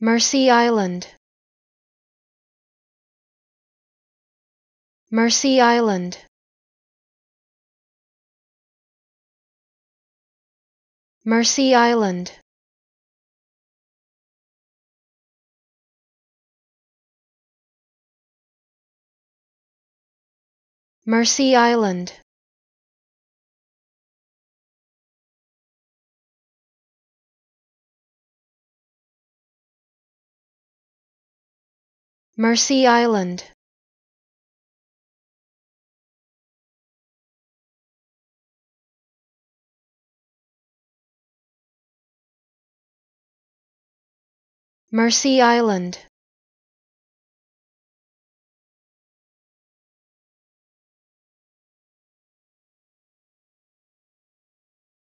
Mercy Island. Mercy Island. Mercy Island. Mercy Island Mercy Island. Mercy Island